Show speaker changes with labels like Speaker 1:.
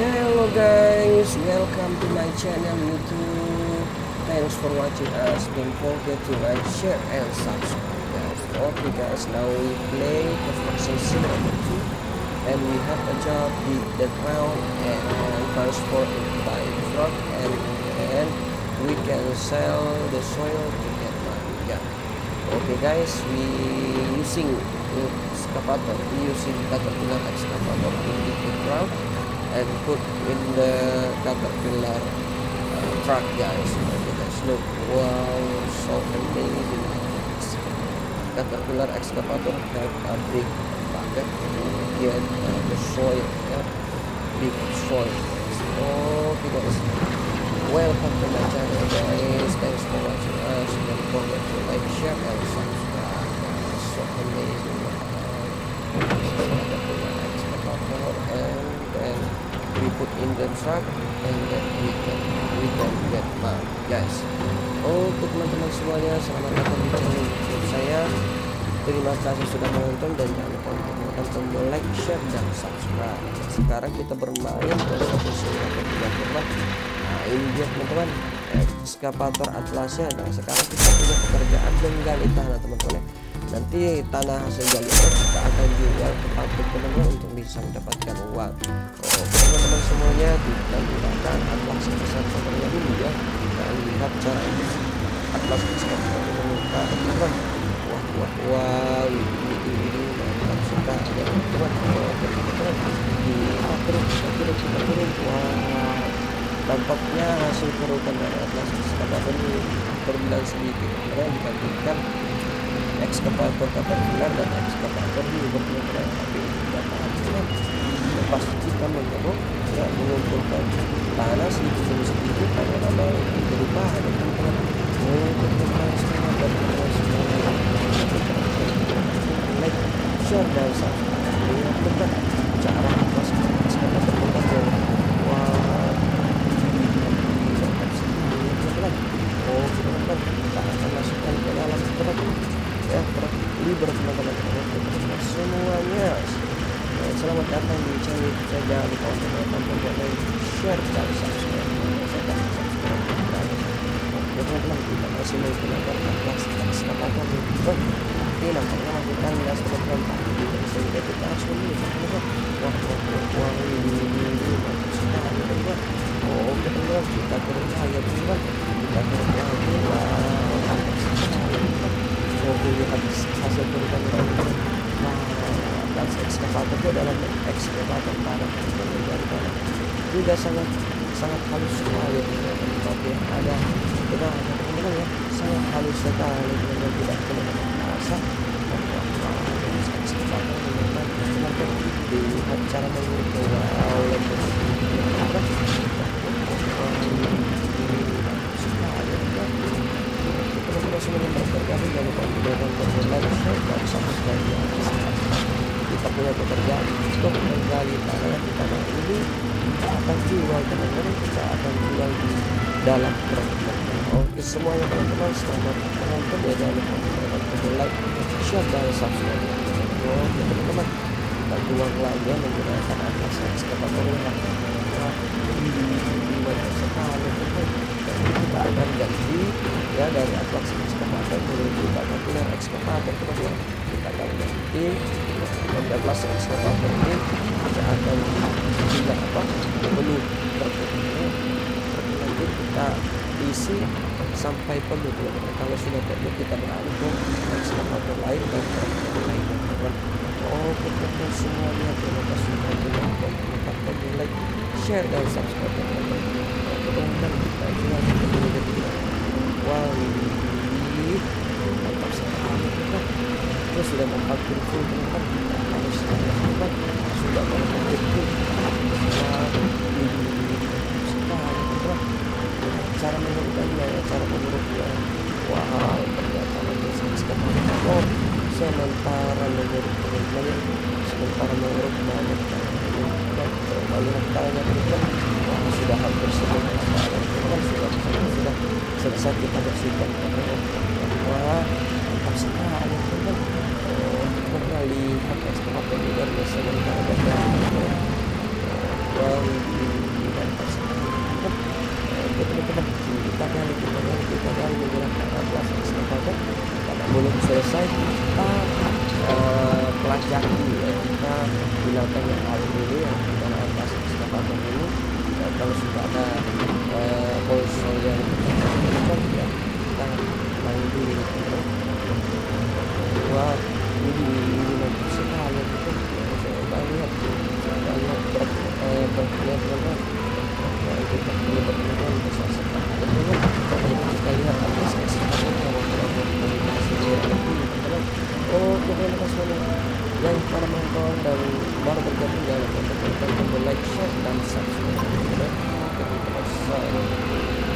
Speaker 1: Hello guys, welcome to my channel YouTube. Thanks for watching us. Don't forget to like, share, and subscribe. Guys. Okay guys, now we play Construction Simulator 2 and we have a job with the ground and transport it by truck and then we can sell the soil to get money. Yeah. Okay guys, we using excavator, we using caterpillar excavator to the ground and put in the caterpillar uh, truck guys. Okay guys look wow so amazing. Caterpillar excavator have a big bucket to get uh, the soil yeah? big soil. Okay guys welcome to my channel guys. Thanks for watching us. Don't forget to like share and subscribe. So amazing. Caterpillar excavator and put in the truck and then we can we can get money guys untuk teman-teman semuanya selamat datang di channel youtube saya. Terima kasih sudah menonton dan jangan lupa untuk menekan tombol like share dan subscribe. Sekarang kita bermain satu simulator teman-teman nah ini dia teman-teman ekskavator atlasnya nah sekarang kita punya pekerjaan menggali tanah teman-teman nanti tanah hasil galian kita akan jual ke pabrik teman-teman untuk bisa mendapatkan uang oh teman-teman semuanya kita gunakan atlas besar contohnya dulu ya kita lihat cara ini atlas besar mengungkap teman-teman wah wah wah ini ini ini mantap sekali ya teman-teman oh teman-teman di turun kita kita wah tampaknya hasil kerukan dari atlas ekskavator ini terbilang sedikit karena dibandingkan ekskavator caterpillar dan ekskavator ini berbeda tapi tidak teman pas kita mengeruk ya mengumpulkan tanah sedikit demi sedikit pada lama berubah ada teman-teman teman-teman semua dan semua like share dan subscribe teman cara pas ekskavator mengeruk wah oh teman-teman kita akan masukkan ke dalam truk ya truk liber teman-teman semuanya selamat datang di channel kita jangan lupa untuk tombol like share dan subscribe ya teman-teman kita masih menggunakan atlas ekskavator liber ini nampaknya masih teman-teman tapi sehingga kita harus memilih wah wah ini ini ini bagus sekali teman-teman oh teman-teman kita turun lagi teman-teman kita turun lagi lihat hasil wah atas ekskavator itu adalah ekskavator tanah dari tanah juga sangat sangat halus sekali teman-teman tapi ada kita teman-teman ya sangat halus sekali teman-teman tidak perlu merasa ekskavator lihat cara wow lembut apa teman-teman semua yang bergabung jangan lupa untuk berikan tombol like, share, dan subscribe ya kita punya pekerjaan tanah yang kita ini kita akan jual teman-teman kita akan jual di dalam program oke semuanya teman-teman selamat menonton. Ya jangan lupa untuk like share dan subscribe. Oke teman-teman kita jual lagi menggunakan atlas ekskavator wah ini banyak sekali kita akan ganti ya dari atlas ekskavator menuju caterpillar ekskavator teman-teman. Kita akan ganti dari atlas ekskavator ini akan juga apa? Penuh terpenuhnya nanti kita isi sampai penuh. Kalau sudah penuh kita beralih ke ekskavator lain dan traktor lain. Teman-teman oh teman-teman semuanya. Terima kasih sudah menonton. Like share dan subscribe. Teman-teman kita jual ke wow ini mantap sekali teman terus sudah memparkir full teman-teman kita harus teman-teman sudah memparkir full wah ini sekali teman-teman cara mengurutkannya ya cara mengurutnya wow ternyata lebih sekali oh sementara mengurut teman-teman ya sementara mengurut banyak melihat tangannya teman-teman wah sudah hampir semua teman-teman sudah sudah selesai kita bersihkan wah mantap sekali teman-teman oh kita lihat ekskavator juga sementara dan teman-teman kita kali kita kali kita kali atlas eskavator karena belum selesai kita uh, pelajari ya. Kita gunakan yang kali ini yang dengan atlas eskavator ini ya, kalau sudah ada uh, yang yang para menonton dan baru bergabung jangan lupa untuk tekan tombol like share dan subscribe dan terima kasih